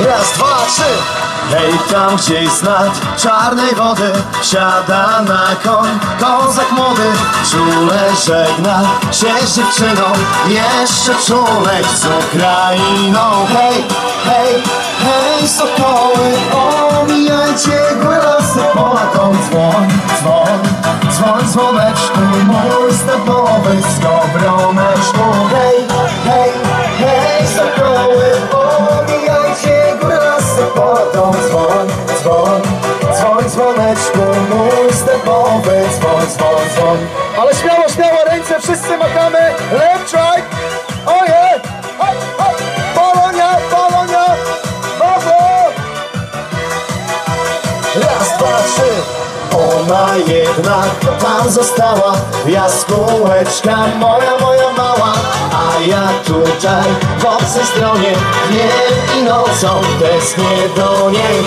Raz, dwa, trzy. Hej, tam gdzieś z nad czarnej wody Siada na koń. Kozak młody Czule żegna się z dziewczyną. Jeszcze czulek z Ukrainą. Hej, hej, hej, sokoły Omijajcie góry, lasy, pola, koń Dzwoń, dzwoń, dzwoń, dzwoneczku Mój stepowy z dobromeczku Hej, hej, hej, sokoły Ale śmiało, śmiało, ręce wszyscy machamy. Left, right. Oje! Polonia, Polonia. Brawo! Raz, dwa, trzy Ona jednak tam została Jaskółeczka moja, moja mała A ja tutaj w obcej stronie Dniem i nocą tęsknię do niej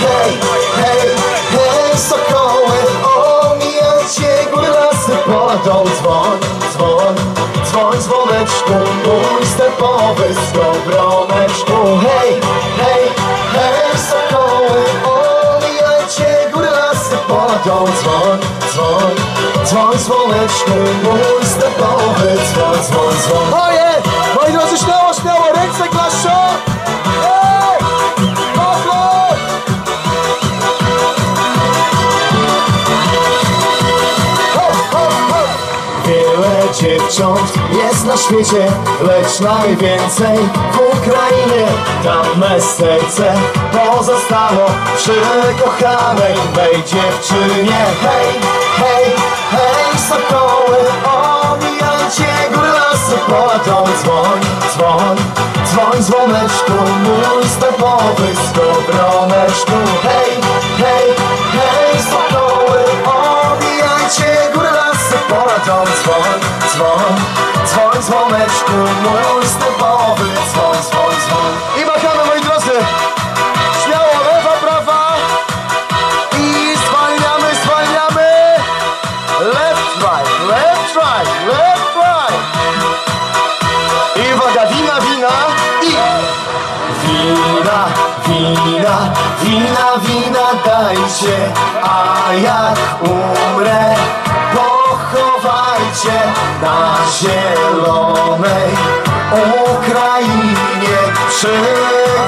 dzwoneczku Mój stepowy z dobromeczku Hej, hej, hej, sokoły Omijajcie góry, lasy, pola Dom dzwoń, dzwoń, dzwoń, dzwoneczku Mój stepowy dzwoń, dzwoń, dzwoń Oje! Moi drodzy, Wiele dziewcząt jest na świecie, lecz najwięcej w Ukrainie. Tam me serce pozostało przy kochanej mej dziewczynie. Hej, hej, hej, sokoły, omijajcie góry, lasy, pola, dom, dzwoń, dzwoń, dzwoń, dzwoneczku, mój stepowy z dobromeczku. Hej, hej, dom, dzwoń, dzwoń, dzwoń, dzwoneczku, mój stepowy, dzwoń, dzwoń, dzwoń. I machamy, moi drodzy. Śmiało, lewa, prawa. I zwalniamy, zwalniamy. Left, right, left, right, left, right. I uwaga, wina, wina. I Wina, wina, wina, wina dajcie, a jak umrę, pochowajcie na zielonej Ukrainie przy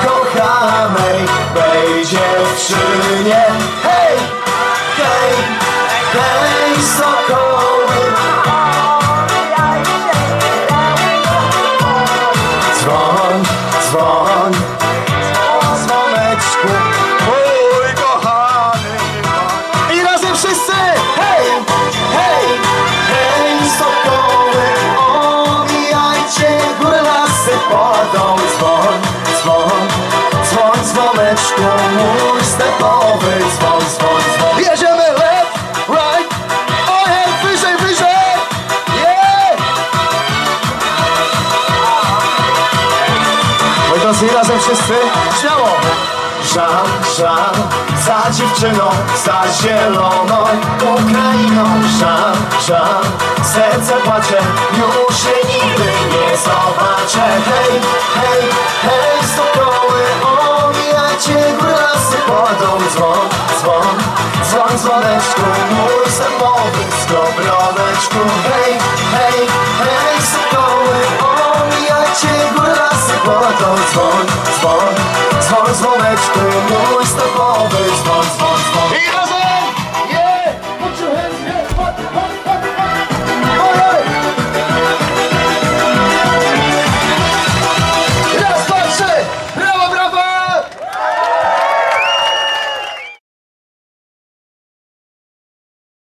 kochanej mej dziewczynie. Hej, hej, hej, sokoły, dzwoń, dzwoń, dzwoneczku, mój stepowy dzwoń, dzwoń, dzwoń. Bierzemy left, right. Ojej, wyżej, wyżej. Yeah. Moi drodzy, razem wszyscy, śmiało! Żal, żal, za dziewczyną, za zieloną Ukrainą Żal, żal, serce płacze, już jej nigdy nie zobaczę Hej, hej, hej, dzwon, dzwon, dzwon, dzwoneczku Mój zębowy z dobromeczku Hej, hej, hej, sokoły, omijajcie góry, lasy, poładą dzwon, dzwon, dzwon, dzwoneczku